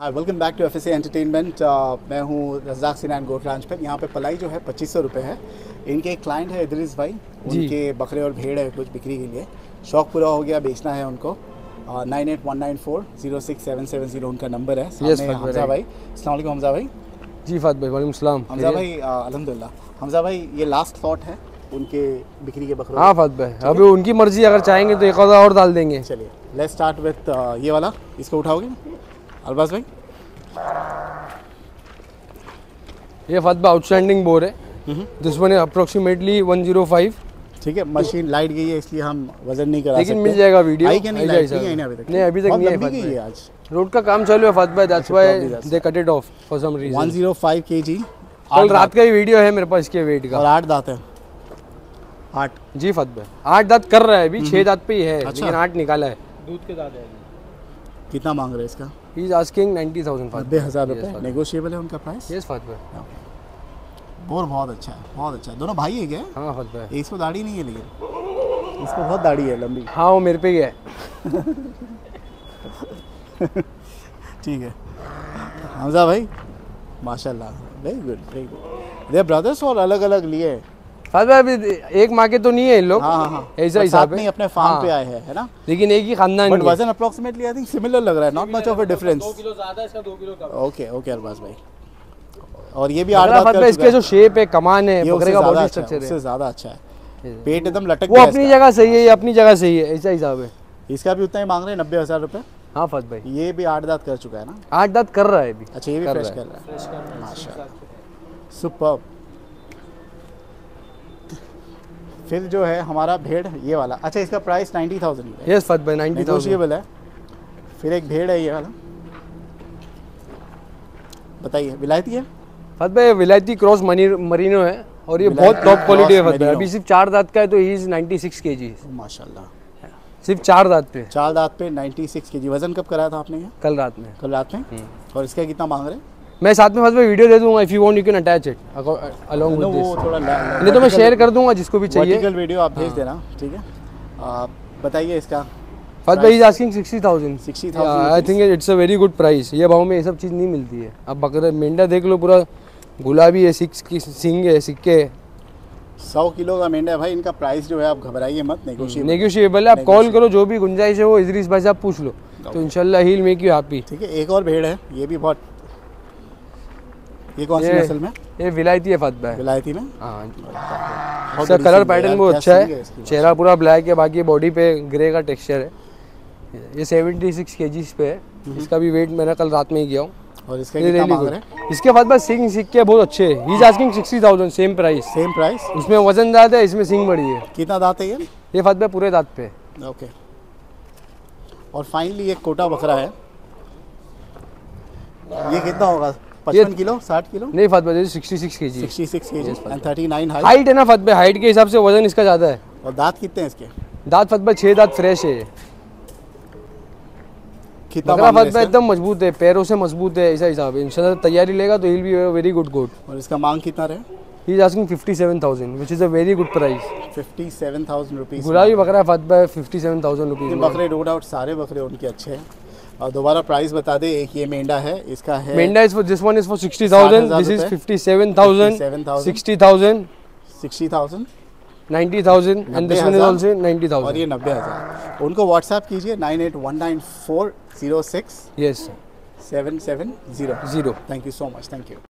Hi welcome back to F S entertainment मैं हूँ रजाक सिनान गोट रांच पर यहाँ पे पलाई जो है पच्चीस सौ रुपये है। इनके एक क्लाइंट है इदरीस भाई। उनके बकरे और भेड़ है कुछ बिक्री के लिए। शौक पूरा हो गया बेचना है उनको। Nine eight one nine four zero six seven seven zero उनका नंबर है। हमजा भाई। भाई। हमजा भाई। जी फात भाई वालेकुम सलाम। हमजा भाई अलहमदिल्ला हमजा भाई ये लास्ट स्लॉट है उनके बिक्री के बकरे हाँ फात भाई। अभी उनकी मर्ज़ी अगर चाहेंगे तो एक और डाल देंगे। चलिए लेट्स स्टार्ट विथ ये वाला। इसको उठाओगे? अलबाज भाई? ये फात भाई आउटस्टैंडिंग बोर है। दिस वन अप्रोक्सीमेटली 105 ठीक है मशीन लाइट गई है इसलिए हम वज़न नहीं करा लेकिन सकते। मिल जाएगा वीडियो आई नहीं आई लाइट नहीं अभी तक। नहीं अभी तक नहीं है है आज। रोड का काम चालू है फात भाई that's why they cut it off for some reason 105 KG कल रात का ही वीडियो है मेरे पास इसके वेट का। और आठ दांत है। आठ। जी फात भाई आठ दांत कर रहा है अभी छह दांत पे ही है अच्छा। लेकिन आठ निकाला है। दूध के दांत है कितना मांग रहे हैं इसका? ही इज़ आस्किंग 90000 फात नब्बे हज़ार रुपये नेगोशिएबल है उनका प्राइस यस फात भाई बोर बहुत अच्छा है बहुत अच्छा है। दोनों भाई है क्या? हाँ फात भाई इसको दाढ़ी नहीं है लेकिन। इसको बहुत दाढ़ी है लंबी। हाँ वो मेरे पे ही है। ठीक है। हमजा भाई माशाल्लाह। Very good very good they brothers और अलग अलग लिए हैं। अभी एक माँ के तो नहीं है इन लोग। हाँ हाँ हाँ। ऐसा हिसाब में है। अपने फार्म हाँ। पे आए हैं है ना? लेकिन एक ही खानदान बट वज़न अप्रोक्सीमेटली आई थिंक सिमिलर लग रहा है not much of a difference kilo ज़्यादा इसका दो किलो कम। ओके ओके अरबाज भाई। और ये भी आठ इसके जो शेप है कमान है बकरे का बॉडी अच्छा है स्ट्रक्चर उससे है ज़्यादा अच्छा है। पेट एकदम लटक वो अपनी जगह सही है अपनी जगह सही है ऐसा हिसाब है। इसका भी उतना ही मांग रहे हैं नब्बे हज़ार रुपये हाँ फत भाई। ये भी आठ दांत कर चुका है ना? आठ दांत कर रहा है अभी। अच्छा ये भी फ्रेश कर रहा है। माशा सुपर फिर जो है हमारा भेड़ ये वाला। अच्छा इसका प्राइस नाइन्टी थाउज़ेंड है। यस फत भाई नाइन्टी थाउज़ेंड है। फिर एक भेड़ है ये वाला। बताइए विलायती है? फत भाई विलायती क्रॉस मरीनो है और ये बहुत टॉप क्वालिटी है फत भाई। अभी सिर्फ़ चार दांत का है तो he is ninety six K जी माशाल्लाह। सिर्फ़ चार दांत पे। चार दांत पे 96 केजी वज़न कब कराया था आपने ये? कल रात में। कल रात में? और इसका कितना मांग रहे हैं? मैं साथ में फत भाई वीडियो दे दूँगा if you want you can attach it along with this नहीं तो मैं शेयर कर दूँगा जिसको भी चाहिए। वर्टिकल वीडियो आप भेज देना ठीक है? आ, बताइए इसका फत भाई is asking sixty thousand 60,000 I think it's a very good price ये भाव में ये सब चीज़ नहीं मिलती है। अब बकरा मेंढा देख लो पूरा गुलाबी है सिक्स की सिंग है सिक्के। है सौ किलो का मेंढा है भाई इनका प्राइस जो है आप घबराइए मत नेगोशिएबल नेगोशिएबल है। आप कॉल करो जो भी गुंजाइश है वो इजरीस भाई से आप पूछ लो। तो इंशाल्लाह ही मेक यू हैप्पी ठीक है एक और भेड़ है ये भी बहुत ये कौन सी नस्ल में? ये विलायती है फत भाई विलायती में? हाँ इसका कलर पैटर्न बहुत अच्छा है है। चेहरा पूरा ब्लैक है बाकी बॉडी पे ग्रे का टेक्सचर है। ये सेवेंटी सिक्स के पे है। इसका भी वेट मैंने कल रात में ही किया हूँ। और इसका ये कितना really मांग रहे हैं? इसके बाद बस सिंग सिक्के बहुत अच्छे है। He is asking sixty thousand same price same price उसमें वज़न ज़्यादा है इसमें सिंग बड़ी है। कितना दांत है ये? ये फत भाई पूरे दांत पे है। ओके और फाइनली एक कोटा बकरा है। ये कितना होगा? पचपन किलो साठ किलो? नहीं फत भाई sixty six K ji sixty six K G and thirty nine height है ना फत भाई हाइट के हिसाब से वज़न इसका ज़्यादा है। और दांत कितने हैं इसके? दांत फत भाई छः दांत फ्रेश है। बकरा? एकदम मज़बूत है पैरों से मज़बूत है ऐसा हिसाब है। इंशाल्लाह तैयारी लेगा तो he'll be very good good और इसका मांग कितना रहे? He is asking which is a very good price गुलाबी बकरा फत भाई फिफ्टी सेवन थाउज़ेंड रुपीज़ बकरे सारे बकरे उनके अच्छे हैं। और दोबारा प्राइस बता दे एक ये मेंढा है इसका है मेंढा is for this one is for sixty thousand 60,000 this is fifty seven thousand 57,000 sixty thousand sixty thousand ninety thousand and this one is 90,000 also thousand और ये नब्बे हज़ार। उनको व्हाट्सएप कीजिए nine eight one nine four zero six yes seven seven zero zero thank you so much thank you